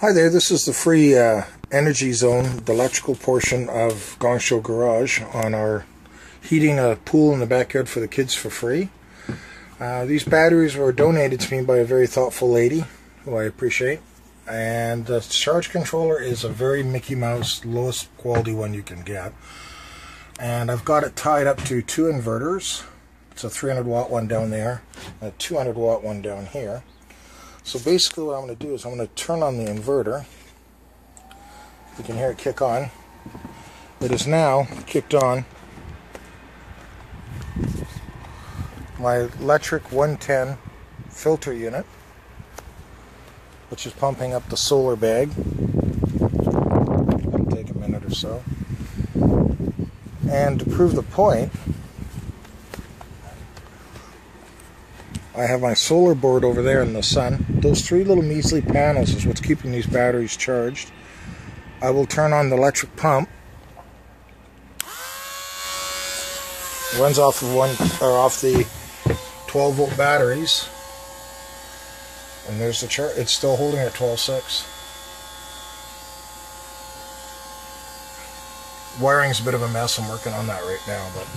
Hi there, this is the free uh, energy zone, the electrical portion of Gongshow Garage on our heating a pool in the backyard for the kids for free. Uh, these batteries were donated to me by a very thoughtful lady who I appreciate. And the charge controller is a very Mickey Mouse, lowest quality one you can get. And I've got it tied up to two inverters. It's a 300 watt one down there, a 200 watt one down here. So basically what I'm going to do is I'm going to turn on the inverter. You can hear it kick on. It is now kicked on. My electric 110 filter unit, which is pumping up the solar bag. It'll take a minute or so. And to prove the point, I have my solar board over there in the sun. Those three little measly panels is what's keeping these batteries charged. I will turn on the electric pump. It runs off of one or off the 12 volt batteries. And there's the chart. It's still holding at 12.6. Wiring's a bit of a mess. I'm working on that right now, but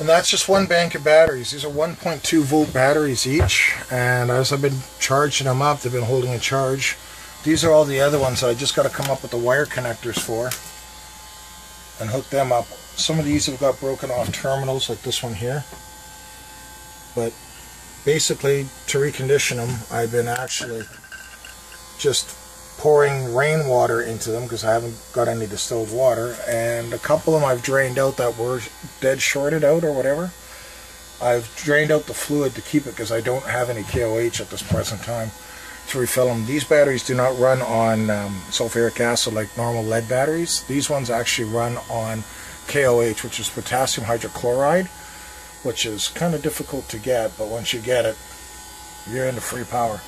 and that's just one bank of batteries. These are 1.2 volt batteries each. And as I've been charging them up, they've been holding a charge. These are all the other ones that I just got to come up with the wire connectors for and hook them up. Some of these have got broken off terminals like this one here. But basically to recondition them, I've been actually just pouring rainwater into them because I haven't got any distilled water and a couple of them I've drained out that were dead shorted out or whatever I've drained out the fluid to keep it because I don't have any KOH at this present time to refill them. These batteries do not run on um, sulfuric acid like normal lead batteries. These ones actually run on KOH which is potassium hydrochloride which is kind of difficult to get but once you get it you're into free power.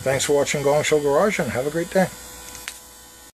Thanks for watching Gongshow Garage and have a great day.